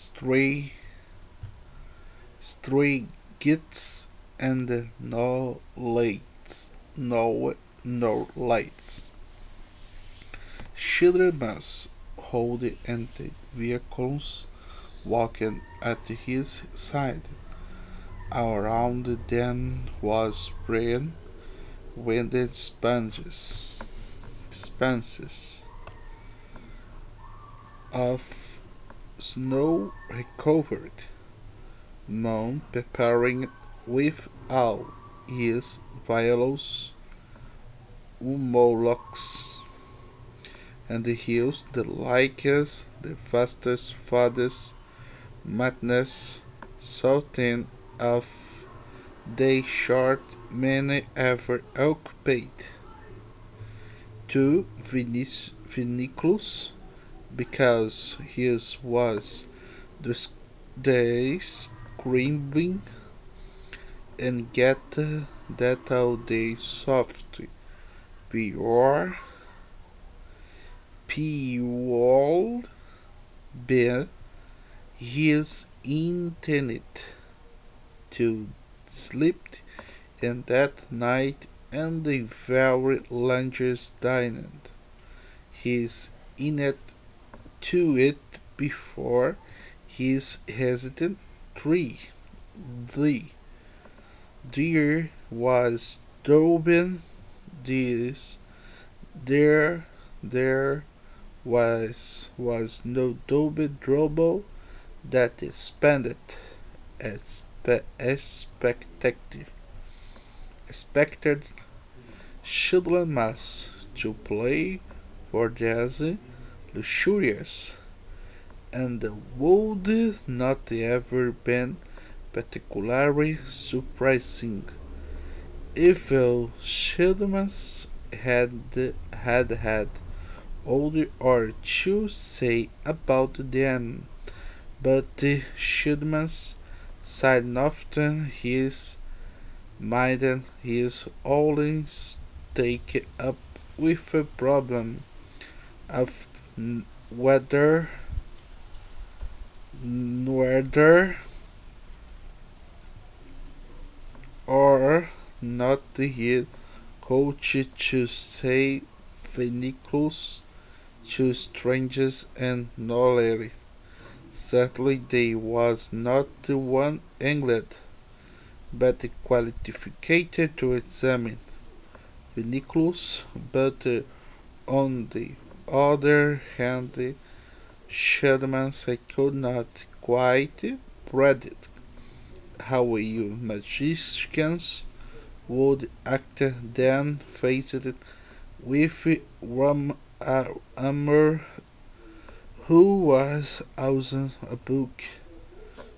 stray, stray gits and no lights, no, no lights. Children must hold empty vehicles walking at his side. Around them was rain, winded sponges, sponges of snow recovered, moon preparing with all his violets, umolox, and the hills the likest, the fastest, fathers, madness, something of they short many ever occupied. To Vinic- Vinculus, because his was the, s- the screaming and get that all day soft pure P-Wall be his intent to sleep and that night and the very lunches dined. His in it to it before his hesitant tree. The deer was Tobin this there there was was no Toby trouble that expanded expe- expected expected children must to play for jazz luxurious and would not ever been particularly surprising. If children had had had older or to say about them, but Schudmans side often his mind and is always take up with a problem of whether whether or not he coach to say Phoenicus to strangers and knowledge. Certainly they was not the one England, but qualified to examine Phoenicus, but on the other hand, Shadmans I could not quite predict how you magicians would act then faced with Ram uh, who was also a book.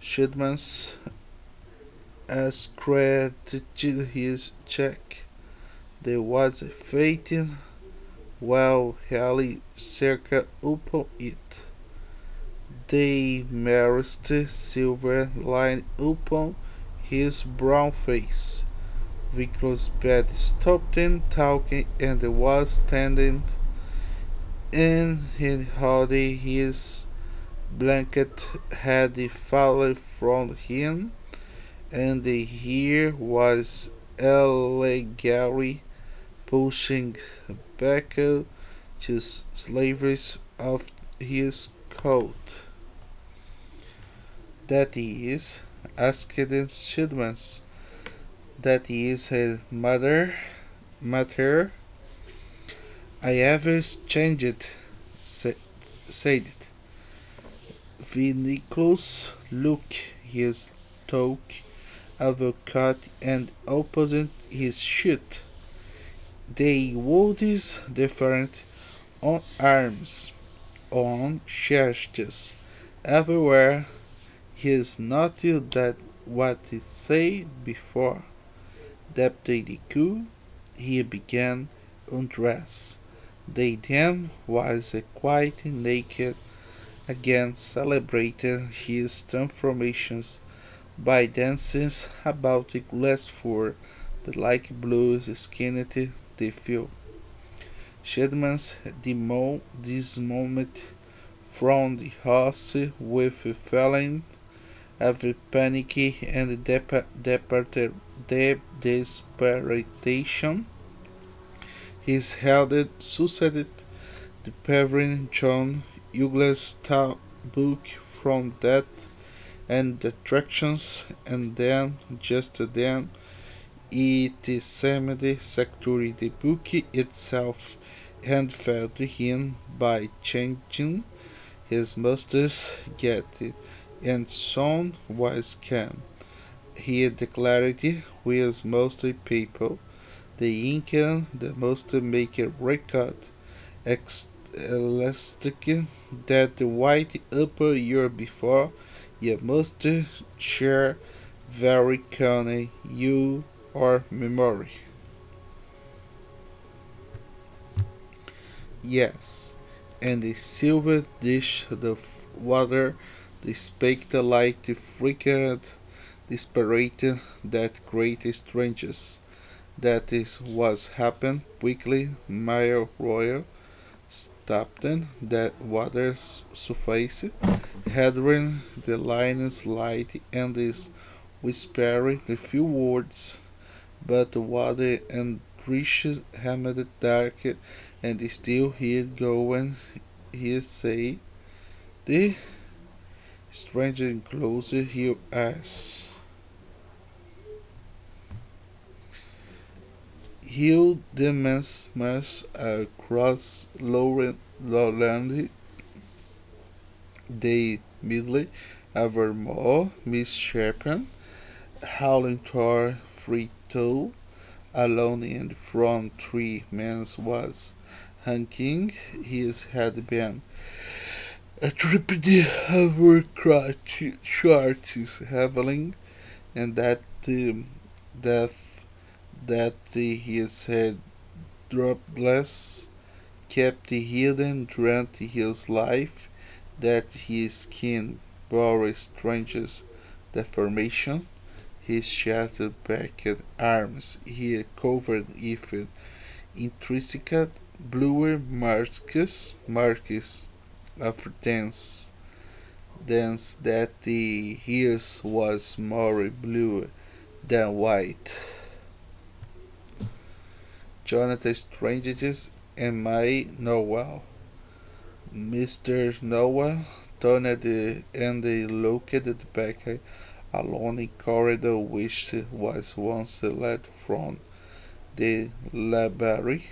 Shedmans as credited his check. There was a fighting while Hallie circa upon it. The merest silver line upon his brown face. Vickers bed stopped him talking and was standing in his body his blanket had fallen from him and here was illegally pushing back to slavery of his coat. That is, asked Sidmans that is a mother matter I have changed sa- said it. Vinculus look his talk avocate and opposite his shoot. They is different on arms, on chests, everywhere. He is not that what he said before. Deputy coup, he began undress. They then was quite naked again celebrated his transformations by dancing about the glass floor, the like blues skinned the field. Shedmans the mo this moment from the house with feeling every panic and desperation. His head succeeded the Reverend John Douglas book from that and the attractions and then just then it seemed secretary the book itself failed him by changing his master's get it, and soon was come. He declared with most people the Inca the most make a record elastic that the white upper year before you must share very keen you or memory. Yes, and the silver dish the water, the spake the light, the flickered, desperate, that great strangers. That is was happened quickly, my royal stopped that water's surface, heading the lion's light and is whispering a few words, but the water and reached him the dark, and still he go and he say, The stranger closed his eyes. Hill the man's mass across lowland they midly evermore misshapen, howling toward 3-2 alone in front three men was hanging his head bent. A tripity over crotch short is heavily and that um, death that uh, his head dropped less kept hidden during his life that his skin bore strangest deformation his shattered back and arms he covered with intricate bluer marks, marks of dance, dance that the his was more blue than white. Jonathan Stranges and Mr. Norrell. Mr. Norrell turned and looked back a corridor which was once led from the library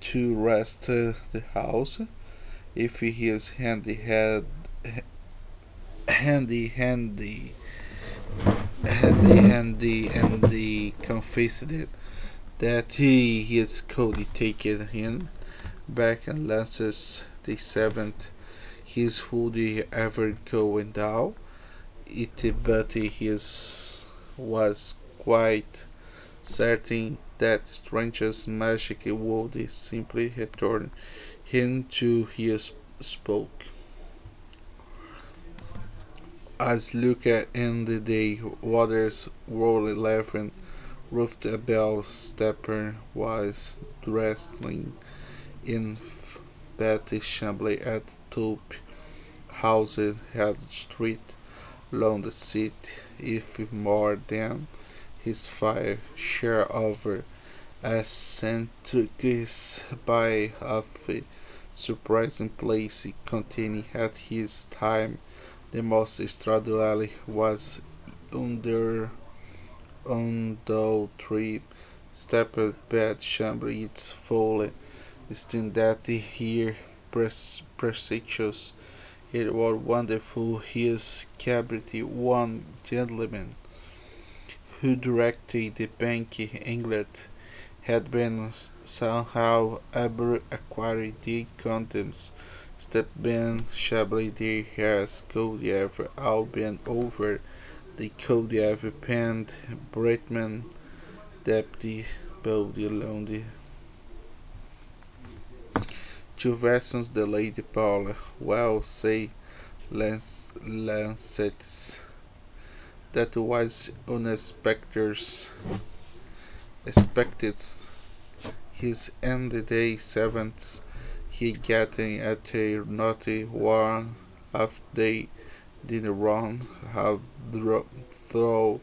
to rest the house. If his handy had handy handy handy handy and the confessed it that he his Cody taken him back and lances the seventh his hoodie ever going down it but his was quite certain that stranger's magic would simply return him to his spoke. As at in the day waters roll eleven Bell Stepper was wrestling in Betty Chambly at Top House Head Street, London City, if more than his fair share of eccentricities by of surprising place containing at his time. The most extraordinary was under on the three stepped bed chamber its fully distinct that here precious it was wonderful. His cabrity one gentleman who directed the bank in England had been somehow able acquired the contents step Ben there has could ever all been over the Kodiak penned Bretman Deputy Body along the two vessels the Lady Paula well say Lascelles that was unexpected expected. His end the day seventh he getting at a naughty one if they did wrong have throw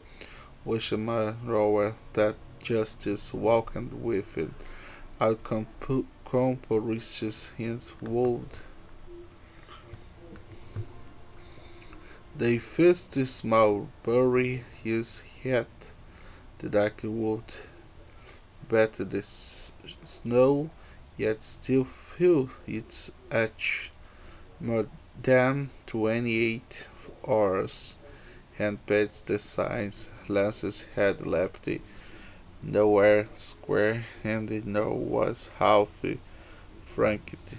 Wishima rower that justice welcomed with it out composed his wood. They first small bury his head, the dark wood, but the snow yet still feel its edge. More than 28 hours and past the signs Lascelles had left it nowhere square and the no was half franked.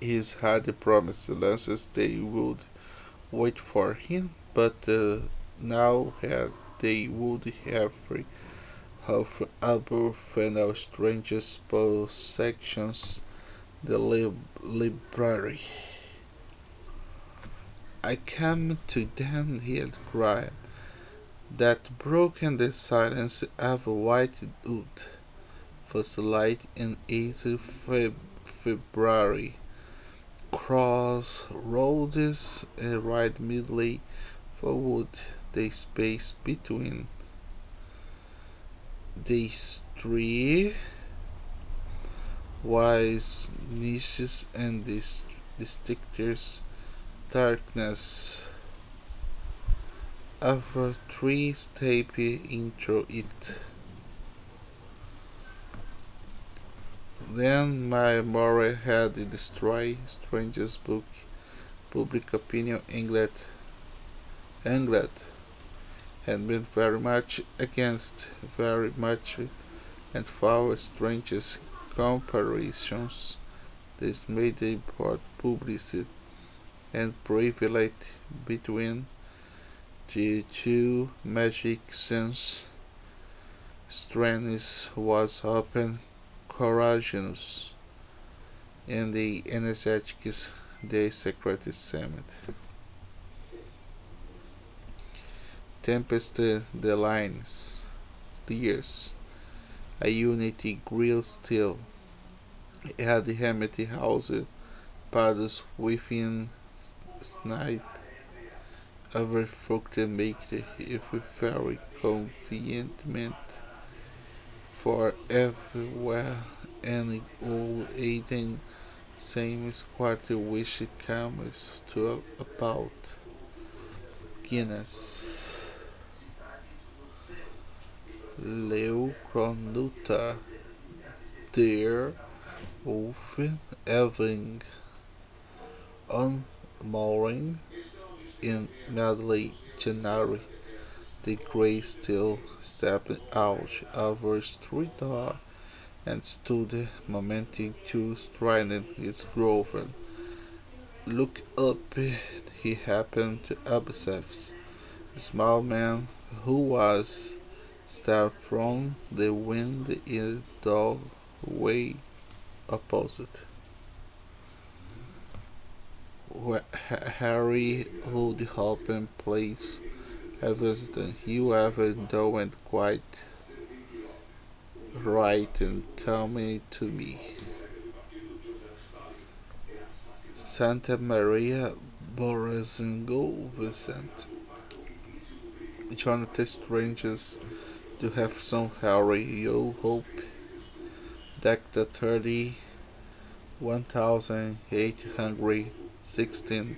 His had promised Lascelles they would wait for him, but uh, now had they would have half above final strangers sections the lib library. I came to them, he had cried, that broken the silence of a white wood, first light in 8 February. Cross roads and right midway forward the space between these three wise niches and this distinctors darkness after three step into it. Then my moral had destroyed strangest book, public opinion England. England had been very much against, very much, and foul strangest comparisons. This made the important publicity and privilege between the two magicians. Strannis was open, courageous, in the energetic the secret summit. Tempest the lines, tears, a unity grill still, had the Hamilton house paddles within snipe it if very convenient for everywhere and all aiding same quarter wish comes to about. Guinness. Leo Cronuta Der Wolf Eving on mooring in Medley January. The grey still stepped out of her street door and stood momenting to straighten its girlfriend. Look up, he happened to observe. The small man who was stared from the wind in the doorway opposite. Harry would him place a visitor. However, though went quite right and coming to me. Santa Maria Borazingo Vicente. Jonathan Strangers to have some Harry you hope deck the 30 1800 16.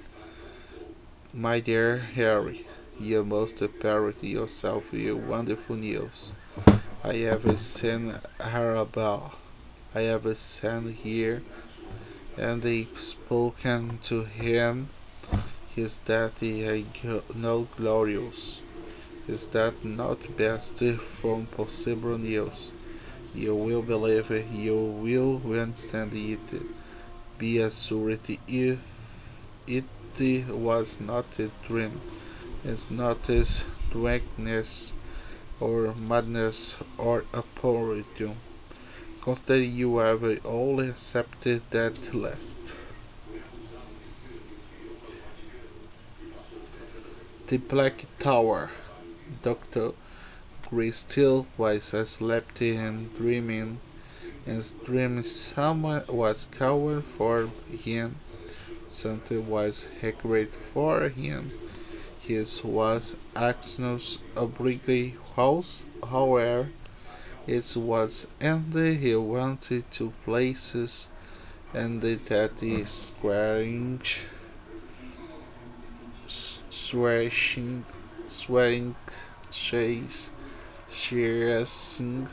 My dear Harry, you must parrot yourself your wonderful news. I have seen Arabella. I have sent here, and they spoken to him. Is that he no glorious? Is that not best from possible news? You will believe you will understand it. Be assured if it was not a dream, it's not as drunkenness or madness or a poverty. Consider you have all accepted that last. The Black Tower. Dr. Greysteel was asleep and dreaming and dreaming someone was calling for him. Something was required for him. His was Axnos obliquely house, however, it was and he wanted to places and the that is swearing swearing swearing chase stressing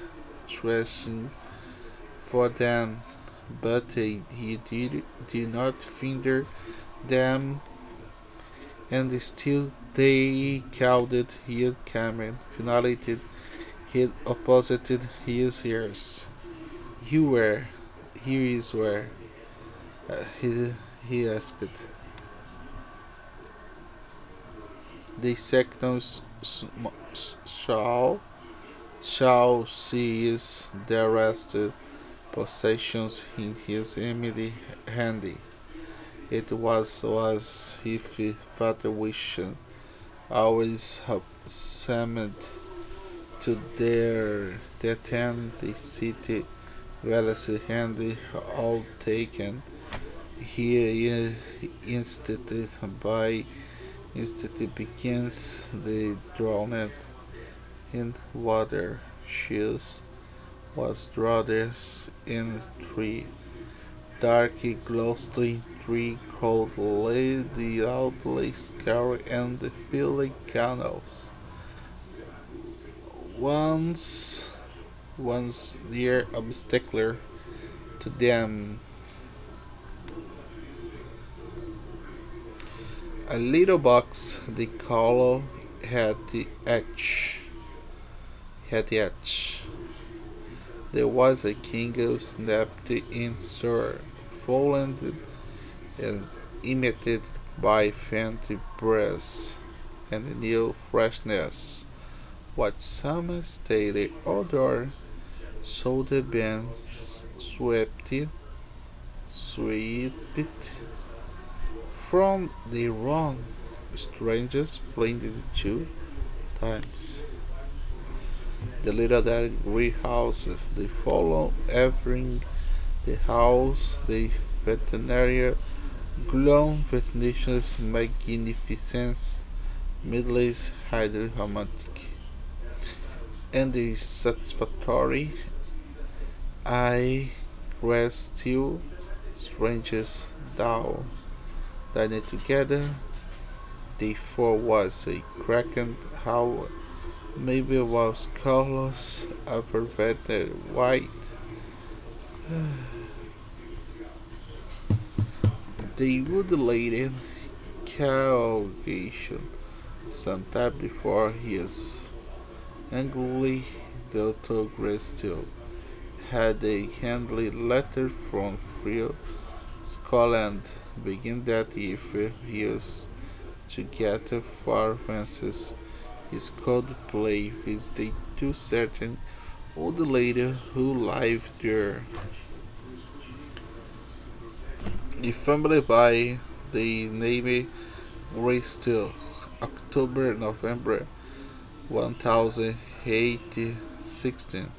stressing for them but he did, did not find them and still they it here Cameron finally he opposed his ears. You were, here is where, uh, he, he asked. The second shall, shall seize the rest possessions in his immediate handy. It was as if father wished always have summoned to their detain the city Wallace hand all taken here instead by instead begins the drowned in water shoes was drowned in three dark ghostly tree cold lay the outlays scar and the canals once once near obstacle to them. A little box the color had the edge had the edge. There was a king who snapped in sword, fallen and imitated by faint breath and new freshness what some stayed odor so the band swept it, swept it from the wrong strangers blinded two times. The little that greenhouse, they follow every the house, the veterinary, gloom Venetian's magnificence, Middle highly and is satisfactory. I rest still, strangers down, dined together. The four was a cracking how maybe it was colors of a white. the wood lady congregation sometime before his Angrily, Dr. Greysteel had a handly letter from Friel, Scotland, begging that if he was to get far fences, he could play visit to certain old lady who lived there. The family by the name Greysteel, October, November 1816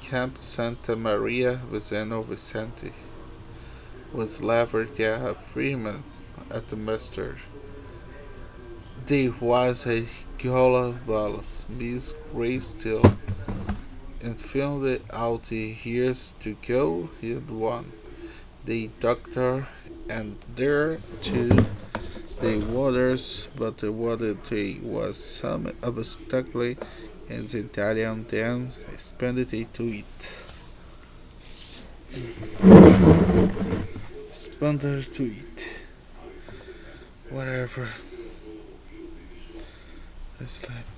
Camp Santa Maria Viceno Vicente was Laverdia Freeman at the master. There was a Gola Ballas, Miss Greysteel, and found out years to go had won the doctor and there too the waters, but the water tree was some obstacle and the Italian then it to it. Expanded to it. Whatever. Like